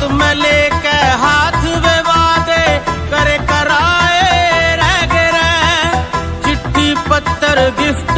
हाथ में लेके हाथ वे वादे करे कराए रह गए चिट्ठी पत्थर गिफ्ट